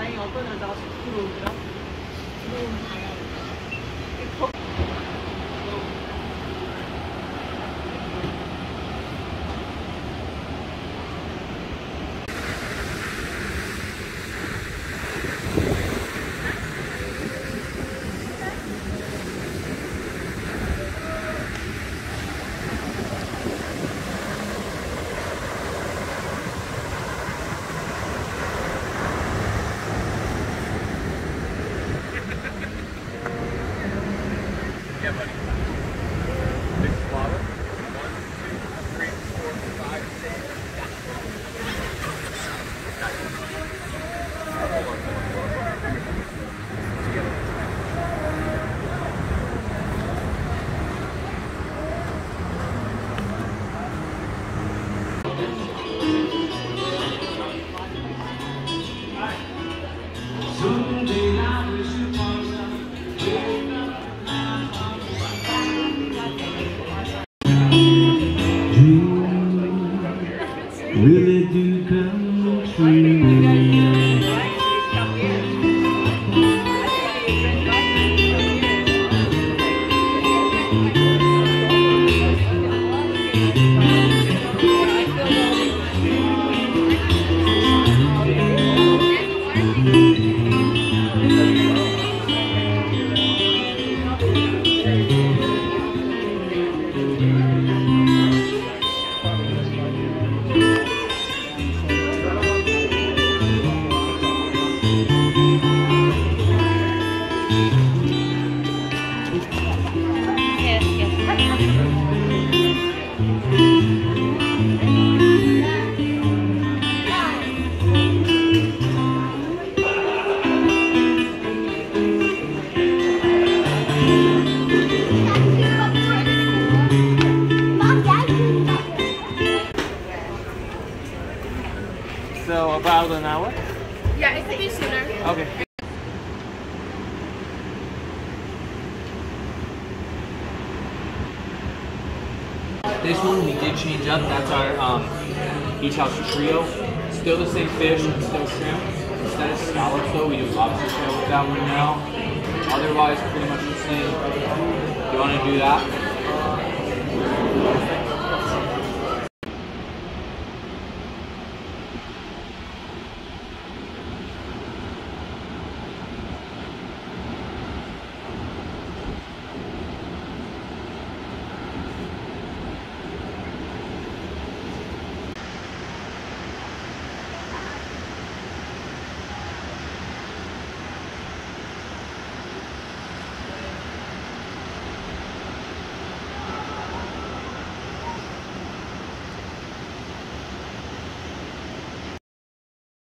만약에 어떤 여자가 부러우더라? 부러운 바람. 주 So about an hour? Yeah, it could be sooner. Okay. This one we did change up. That's our um, beach house trio. Still the same fish and still shrimp. Instead of scallops though, we do lobster tail with that one now. Otherwise, pretty much the same. You want to do that?